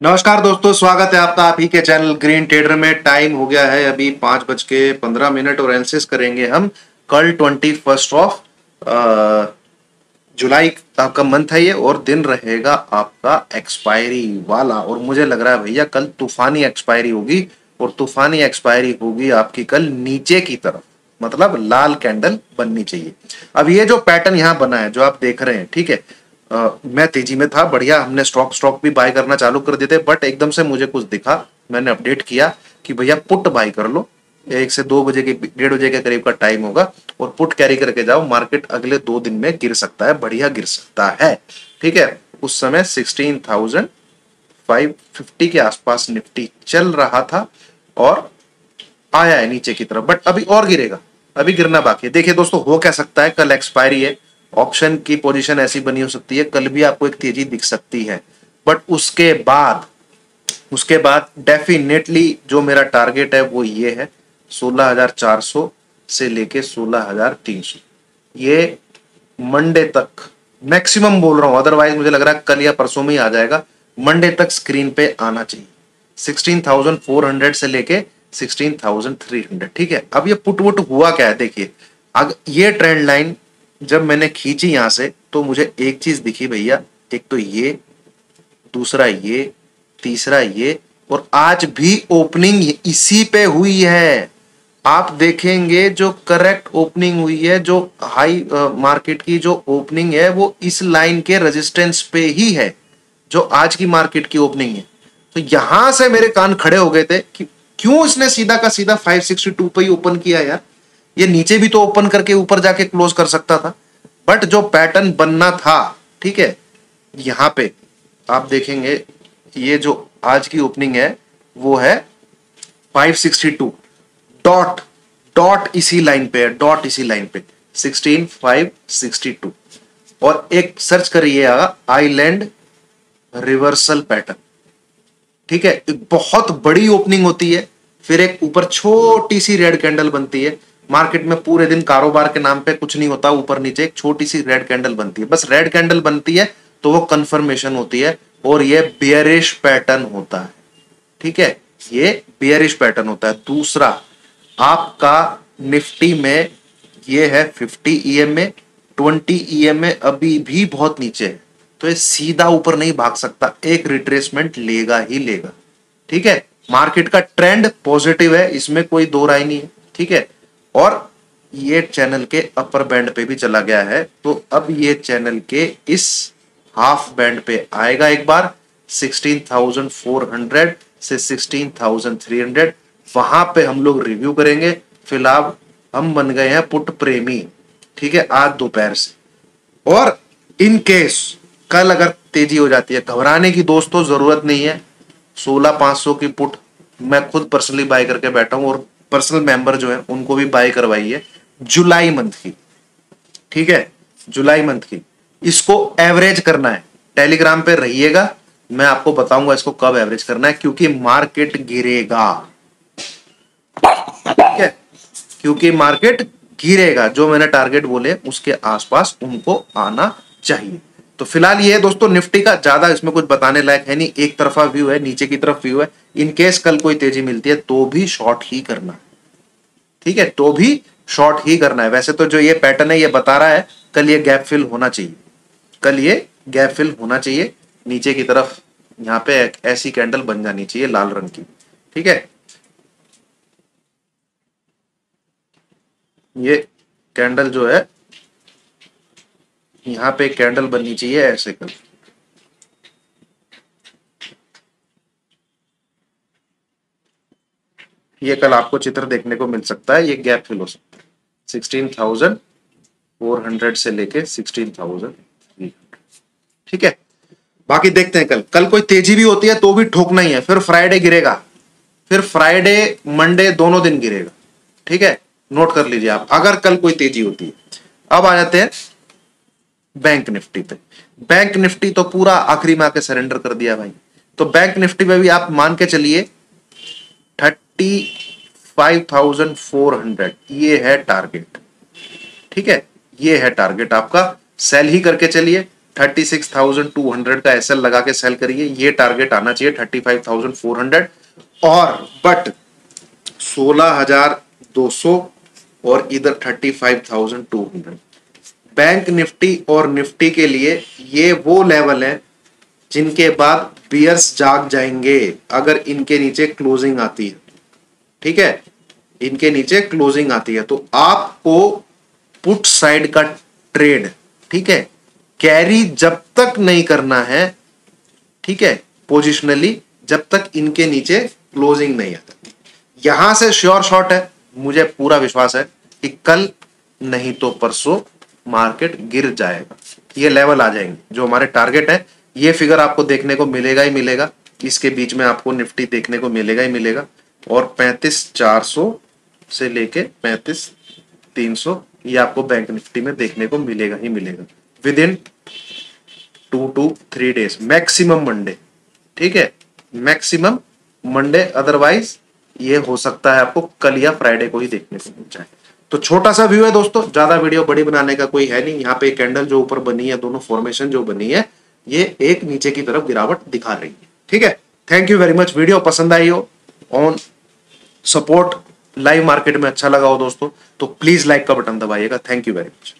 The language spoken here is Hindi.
नमस्कार दोस्तों, स्वागत है आपका आप ही के चैनल ग्रीन ट्रेडर में। टाइम हो गया है अभी पाँच बज के पंद्रह मिनट और एनालिसिस करेंगे हम कल ट्वेंटी फ़र्स्ट ऑफ़ जुलाई आपका मंथ है ये और दिन रहेगा आपका एक्सपायरी वाला। और मुझे लग रहा है भैया कल तूफानी एक्सपायरी होगी और तूफानी एक्सपायरी होगी आपकी कल नीचे की तरफ़। मतलब लाल कैंडल बननी चाहिए। अब ये जो पैटर्न यहाँ बना है, जो आप देख रहे हैं, ठीक है आ, मैं तेज़ी में था बढ़िया हमने स्टॉक स्टॉक भी बाय करना चालू कर देते बट एकदम से मुझे कुछ दिखा मैंने अपडेट किया कि भैया पुट बाय कर लो। एक से दो बजे के डेढ़ बजे के करीब का टाइम होगा और पुट कैरी करके जाओ मार्केट अगले दो दिन में गिर सकता है बढ़िया गिर सकता है। ठीक है उस समय सिक्सटीन थाउज़ेंड फाइव फिफ्टी के आसपास निफ्टी चल रहा था और आया है नीचे की तरफ़ बट अभी और गिरेगा अभी गिरना बाकी है। देखिए दोस्तों हो क्या सकता है कल एक्सपायरी है ऑप्शन की पोजीशन ऐसी बनी हो सकती है कल भी आपको एक तेज़ी दिख सकती है। बट उसके बाद उसके बाद डेफिनेटली जो मेरा टारगेट है वो ये है 16,400 से लेके 16,300 ये मंडे तक मैक्सिमम बोल रहा हूँ अदरवाइज़ मुझे लग रहा है कल या परसों में ही आ जाएगा। मंडे तक स्क्रीन पे आना चाहिए। 16,400 से लेके 16,300 ठीक है? अब ये पुट वुट हुआ क्या है? देखिए अगर ये ट्रेंड लाइन जब मैंने खींची यहाँ से तो मुझे एक चीज़ दिखी भैया। एक तो ये, दूसरा ये, तीसरा ये, और आज भी ओपनिंग इसी पे हुई है। आप देखेंगे जो करेक्ट ओपनिंग हुई है, जो हाई मार्केट की जो ओपनिंग है, वो इस लाइन के रेजिस्टेंस पे ही है, जो आज की मार्केट की ओपनिंग है। तो यहाँ से मेरे कान खड़े हो गए थे कि क्यों इसने सीधा का सीधा 562 पे ही ओपन किया यार? ये नीचे भी तो ओपन करके ऊपर जाके क्लोज कर सकता था। बट जो पैटर्न बनना था, ठीक है, यहाँ पे आप देखेंगे ये जो आज की ओपनिंग है, वो है 562 डॉट डॉट इसी लाइन पे है डॉट इसी लाइन पे। 16562 और एक सर्च करिएगा आईलैंड रिवर्सल पैटर्न ठीक है, एक बहुत बड़ी ओपनिंग होती है, फिर एक ऊपर छोटी सी रेड कैंडल बनती है। मार्केट में पूरे दिन कारोबार के नाम पे कुछ नहीं होता, ऊपर नीचे एक छोटी सी रेड कैंडल बनती है। बस रेड कैंडल बनती है तो वो कंफर्मेशन होती है और ये बियरिश पैटर्न होता है। ठीक है? ये बियरिश पैटर्न होता है। दूसरा, आपका निफ्टी में ये है 50 ईएमए 20 ईएमए अभी भी बहुत नीचे है। तो ये सीधा ऊपर नहीं भाग सकता, एक रिट्रेसमेंट लेगा ही लेगा। ठीक है? मार्केट का ट्रेंड पॉजिटिव है, इसमें कोई दो राय नहीं है। ठीक है? और ये चैनल के अपर बैंड पे भी चला गया है। तो अब ये चैनल के इस हाफ़ बैंड पे आएगा एक बार। 16,400 से 16,300 वहाँ पे हम लोग रिव्यू करेंगे। फ़िलहाल हम बन गए हैं पुट प्रेमी। ठीक है आज दोपहर से। और इन केस कल अगर तेज़ी हो जाती है घबराने की दोस्तों ज़रूरत नहीं है। सोलह पाँच सौ की पुट मैं खुद पर्सनली बाय करके बैठा हूँ और पर्सनल मेंबर जो है, उनको भी बाय करवाई है जुलाई मंथ की। ठीक है? जुलाई मंथ की। इसको एवरेज करना है। टेलीग्राम पे रहिएगा। मैं आपको बताऊँगा इसको कब एवरेज करना है, क्योंकि मार्केट गिरेगा। ठीक है? क्योंकि मार्केट गिरेगा। जो मैंने टारगेट बोले, उसके आसपास उनको आना चाहिए। तो फ़िलहाल ये दोस्तों, निफ्टी का ज़्यादा इसमें कुछ बताने लायक है नहीं। एक तरफा व्यू है, नीचे की तरफ़ व्यू है। इनकेस कल कोई तेज़ी मिलती है तो भी शॉर्ट ही करना। है ठीक है तो भी शॉर्ट ही करना है। वैसे तो जो ये पैटर्न है, ये बता रहा है, कल ये गैप फिल होना चाहिए। कल ये गैप फिल होना चाहिए। नीचे की तरफ़, यहाँ पे ऐसी कैंडल बन जानी चाहिए लाल रंग की। ठीक है? ये कैंडल जो है यहाँ पे कैंडल बननी चाहिए ऐसे कर। ये कल आपको चित्र देखने को मिल सकता है, ये गैप फिल हो सकता है। सिक्सटीन थाउज़ेंड फोर हंड्रेड से लेके सिक्सटीन थाउज़ेंड ठीक है? बाकी देखते हैं कल। कल कोई तेज़ी भी होती है तो भी ठोकना ही है, फिर फ्राइडे गिरेगा। फिर फ्राइडे मंडे दोनों दिन गिरेगा। ठीक है? नोट कर लीजिए आप, अगर कल कोई तेज़ी होती है। अब आ जाते हैं बैंक निफ्टी पे। बैंक निफ्टी तो पूरा आखिरी में आके सरेंडर कर दिया भाई। तो बैंक निफ्टी में भी आप मान के चलिए thirty five thousand four hundred ये है टारगेट ठीक है? ये है टारगेट आपका। सेल ही करके चलिए thirty six thousand two hundred का एसएल लगा के सेल करिए, ये टारगेट आना चाहिए thirty five thousand four hundred और बट सोलह हज़ार दो सौ और इधर thirty five thousand two hundred bank nifty और निफ्टी के लिए ये वो लेवल है जिनके बाद बियर्स जाग जाएँगे अगर इनके नीचे क्लोजिंग आती है। ठीक है? इनके नीचे क्लोजिंग आती है। तो आपको पुट साइड का ट्रेड ठीक है? कैरी जब तक नहीं करना है, ठीक है? पोजिशनली जब तक इनके नीचे क्लोजिंग नहीं आता। यहाँ से श्योर शॉट है। मुझे पूरा विश्वास है कि कल नहीं तो परसों मार्केट गिर जाएगा। ये लेवल आ जाएँगे। जो हमारे टारगेट है, ये फिगर आपको देखने को मिलेगा ही मिलेगा। इसके बीच में आपको निफ्टी देखने को मिलेगा ही मिलेगा। और पैंतीस चार सौ से लेके पैंतीस तीन सौ, ये आपको बैंक निफ्टी में देखने को मिलेगा ही मिलेगा। Within two two three days maximum Monday ठीक है? मैक्सिमम मंडे अदरवाइज़ ये हो सकता है आपको कल या फ्राइडे को ही देखने को मिल जाए। तो छोटा सा व्यू है दोस्तों, ज़्यादा वीडियो बड़ी बनाने का कोई है नहीं। यहाँ पे कैंडल जो ऊपर बनी है, दोनों फॉर्मेशन जो बनी है, ये एक नीचे की तरफ़ गिरावट दिखा रही है। ठीक है? Thank you very much video पसंद आई हो ऑन सपोर्ट लाइव मार्केट में अच्छा लगा हो दोस्तों तो प्लीज़ लाइक का button दबाइएगा। Thank you very much